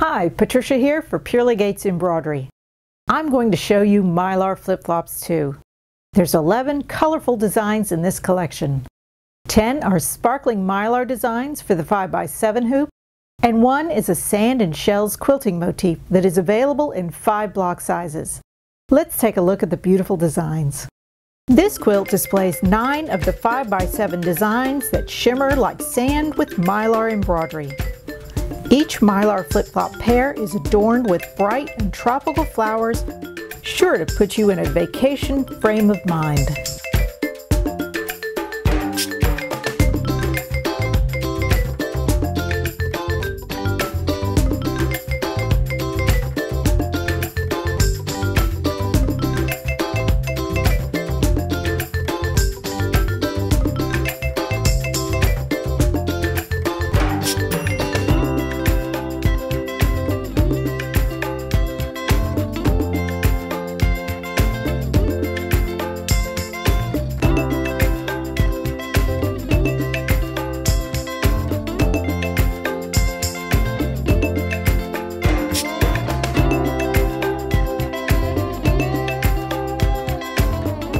Hi, Patricia here for Purely Gates Embroidery. I'm going to show you Mylar flip-flops 2. There's 11 colorful designs in this collection. 10 are sparkling Mylar designs for the 5x7 hoop, and one is a sand and shells quilting motif that is available in five block sizes. Let's take a look at the beautiful designs. This quilt displays nine of the 5x7 designs that shimmer like sand with Mylar embroidery. Each Mylar flip-flop pair is adorned with bright and tropical flowers, sure to put you in a vacation frame of mind.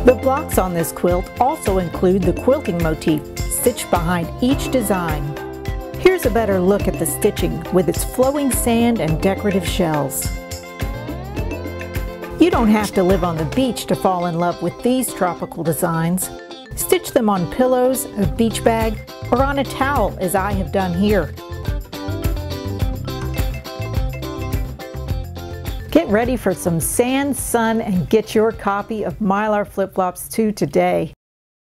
The blocks on this quilt also include the quilting motif stitched behind each design. Here's a better look at the stitching with its flowing sand and decorative shells. You don't have to live on the beach to fall in love with these tropical designs. Stitch them on pillows, a beach bag, or on a towel as I have done here. Get ready for some sand, sun, and get your copy of Mylar Flip Flops 2 today.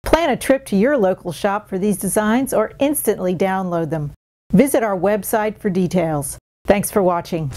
Plan a trip to your local shop for these designs or instantly download them. Visit our website for details. Thanks for watching.